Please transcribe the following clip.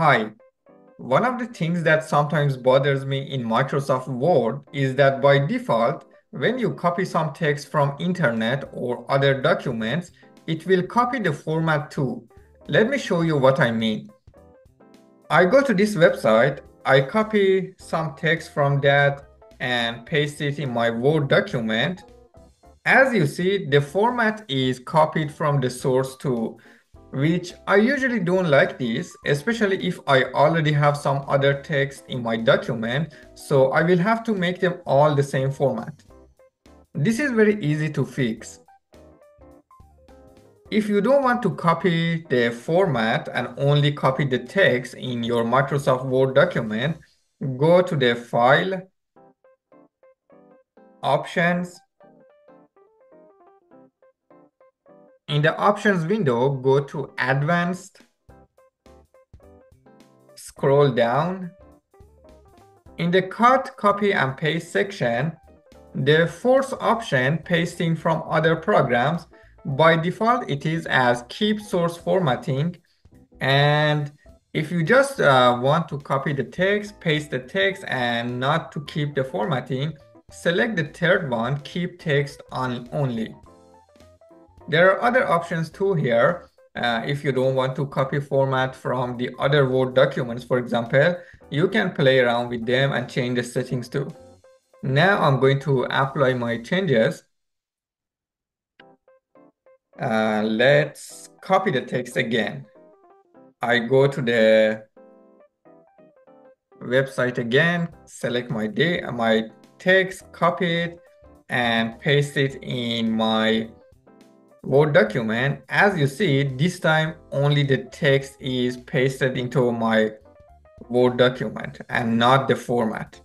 Hi. One of the things that sometimes bothers me in Microsoft Word is that by default, when you copy some text from internet or other documents, it will copy the format too. Let me show you what I mean. I go to this website, I copy some text from that and paste it in my Word document. As you see, the format is copied from the source too which I usually don't like this, especially if I already have some other text in my document, so I will have to make them all the same format. This is very easy to fix. If you don't want to copy the format and only copy the text in your Microsoft Word document, go to the File, Options, In the options window, go to advanced, scroll down. In the cut, copy and paste section, the fourth option, pasting from other programs, by default, it is as keep source formatting. And if you just uh, want to copy the text, paste the text, and not to keep the formatting, select the third one, keep text on only. There are other options too here. Uh, if you don't want to copy format from the other Word documents, for example, you can play around with them and change the settings too. Now I'm going to apply my changes. Uh, let's copy the text again. I go to the website again, select my day, my text, copy it, and paste it in my Word document, as you see, this time only the text is pasted into my Word document and not the format.